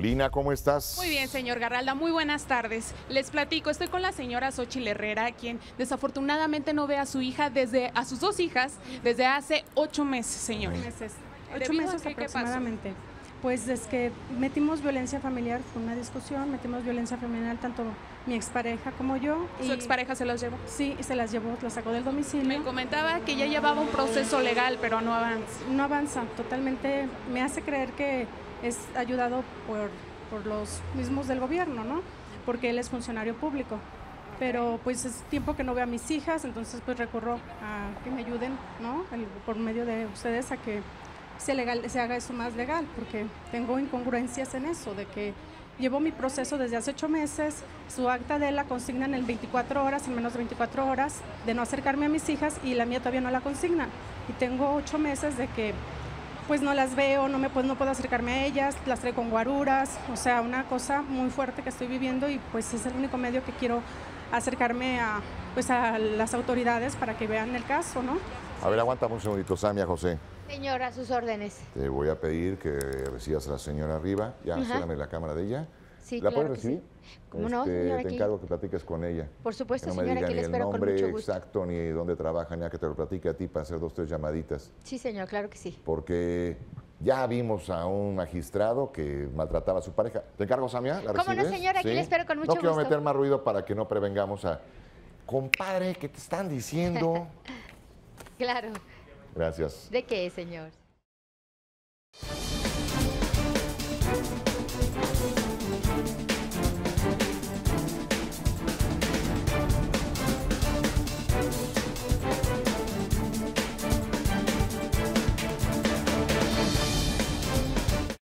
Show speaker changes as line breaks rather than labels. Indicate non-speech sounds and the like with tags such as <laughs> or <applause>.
Lina, ¿cómo estás?
Muy bien, señor Garralda, muy buenas tardes. Les platico, estoy con la señora Xochitl Herrera, quien desafortunadamente no ve a su hija desde, a sus dos hijas, desde hace ocho meses, señor.
meses. Ocho
¿Debido a
meses
qué? ¿Qué pasó?
aproximadamente. Pues es que metimos violencia familiar, fue una discusión, metimos violencia familiar tanto mi expareja como yo.
¿Su expareja se los llevó?
Sí, y se las llevó, las sacó del
Me
domicilio.
comentaba que ya llevaba un proceso legal, pero no avanza.
No avanza, totalmente me hace creer que es ayudado por, por los mismos del gobierno, ¿no? Porque él es funcionario público. Pero pues es tiempo que no veo a mis hijas, entonces pues recurro a que me ayuden, ¿no? El- por medio de ustedes a que se, legal, se haga eso más legal, porque tengo incongruencias en eso, de que llevo mi proceso desde hace ocho meses, su acta de él la consignan en 24 horas, en menos de 24 horas, de no acercarme a mis hijas y la mía todavía no la consignan. Y tengo ocho meses de que pues no las veo, no, me, puedo- no puedo acercarme a ellas, las traigo con guaruras, o sea, una cosa muy fuerte que estoy viviendo y pues es el único medio que quiero acercarme a, pues a las autoridades para que vean el caso, ¿no?
A ver, aguántame un segundito, Samia, José.
Señor, a sus órdenes.
Te voy a pedir que recibas a la señora arriba. Ya,
Ajá.
ciérrame la cámara de ella.
Sí,
¿La
claro
puedes
que sí.
recibir?
¿Cómo no,
Este,
señora,
Te
aquí?
encargo que platiques con ella.
Por supuesto,
que no me
señora,
diga
aquí
ni
le
el
espero con
nombre
mucho gusto.
exacto ni dónde trabaja, ni a que te lo platique a ti para hacer dos, tres llamaditas.
Sí, señor, claro que sí.
Porque ya vimos a un magistrado que maltrataba a su pareja. ¿Te encargo, Samia? ¿La
¿Cómo no,
recibes?
señora? Aquí le espero con mucho
No quiero
gusto.
meter más ruido para que no prevengamos a... Compadre, ¿qué te están diciendo? <laughs>
Claro.
Gracias.
¿De qué, señor?